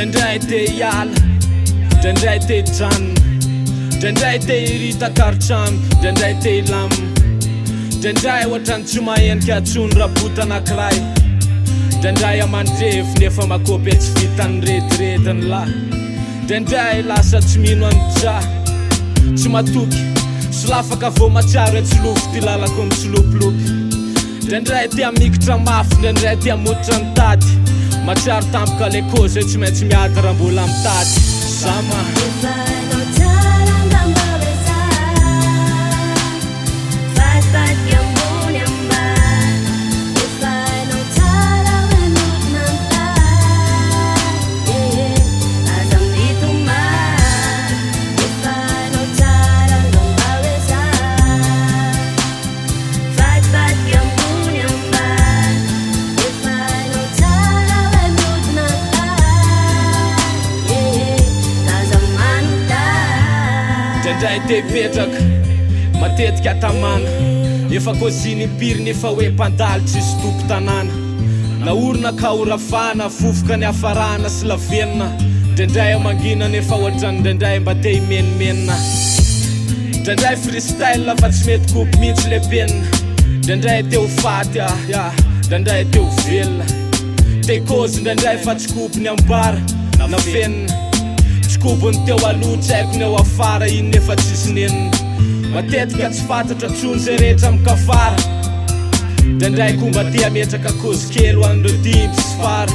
drindray te iala ndraindray te iranona ndraindray te iritakaritsamy ndrindray te hilamina ndriindray oatra ny tsymahynika atsony rapotanakilay ndri indray aman-drevinyefa makopytsy vitan'ny retiretiny lahy ndri indray lasa tsy mino anja tsy matoky solafaka vo matsiaro atsilofo e ty lalako mintsilopilopy ndra indray ti amiikitra mafy ndriindray tiamoditra ny tady acartam kalekozic mec mjatramulamtat samahe ekoin ipiryn efa oempandaltsa izy tompotanàa naorna kaorafana fofoka ny afarahana sylavenna ndrindray amanginanefaodranndrindray mba tehimenimenna ndrindray fristail fa tsy mety kopo mihintsy lepenna ndrindray te ho faty aa ah, ndrindray te ho velona tekôzy ndraindray fatsykopony ambara na venna kobony teo alotsy haikonyo afara inonefa tsisininny matetika tsy fantatra tsony zay rehetra amikafara draindraykoomba ti ametraka kozy kely han'letipisy fary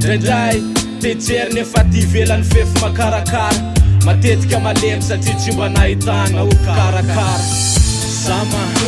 draindray tetserinyefa ty velan'ny fefo makarakara matetika malemy satria tsy omba naitanokarakaraa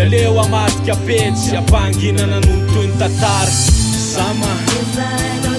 aleoa matikaafetsy ampanginananonotony tatary sama